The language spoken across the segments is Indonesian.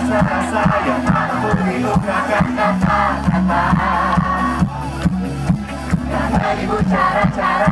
saya cara-cara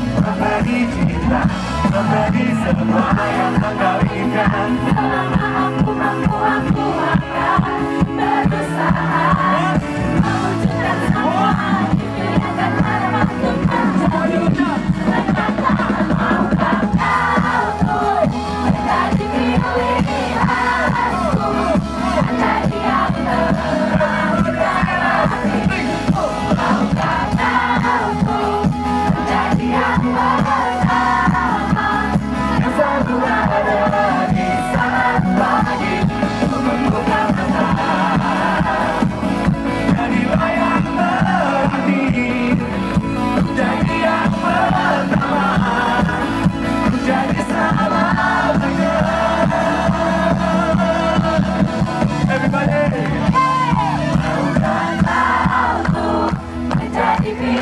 Memberi cinta Memberi semua yang engkau inginkan. Selama aku mampu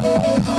Oh, oh, oh.